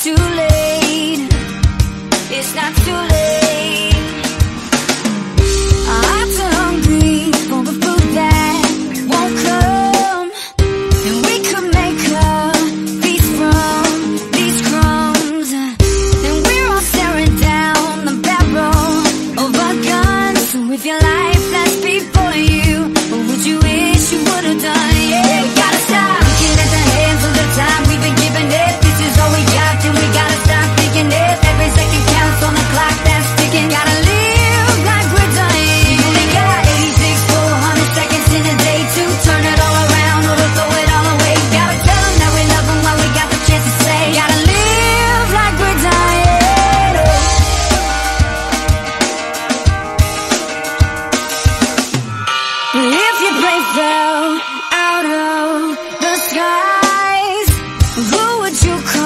too late. you cry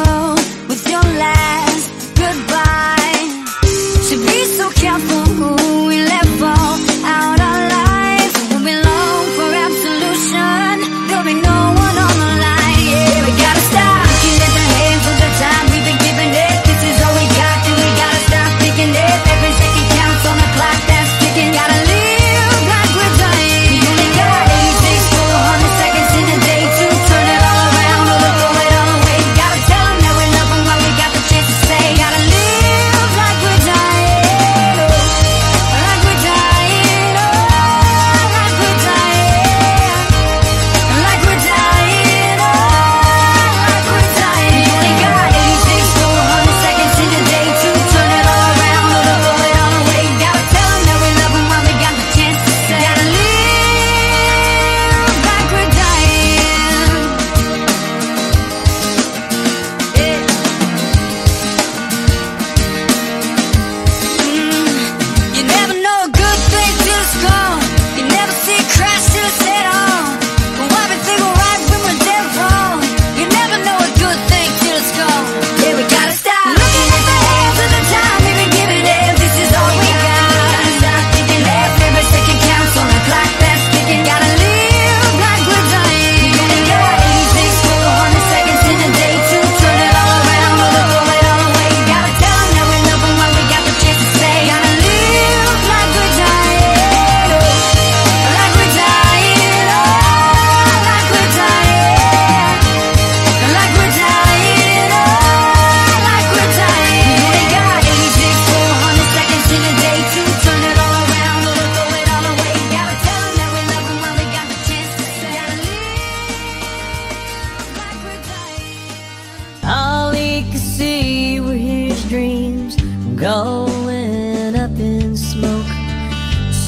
could see were his dreams going up in smoke.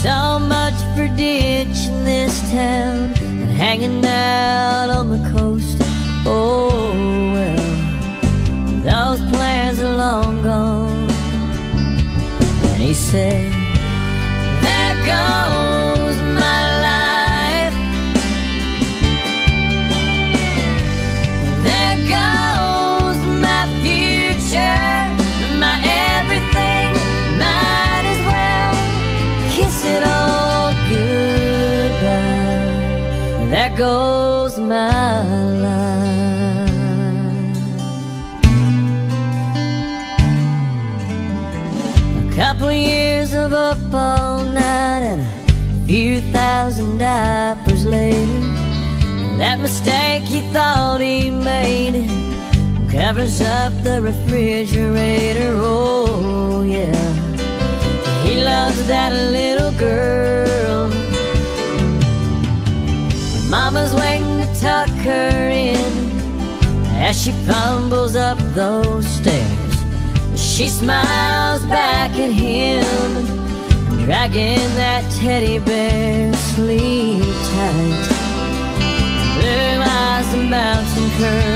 So much for ditching this town and hanging out on the goes my life. A couple years of up all night and a few thousand diapers later. That mistake he thought he made covers up the refrigerator. Oh, yeah. He loves that little girl. Mama's waiting to tuck her in as she fumbles up those stairs. She smiles back at him, dragging that teddy bear sleep tight. Blue eyes and bouncing smiles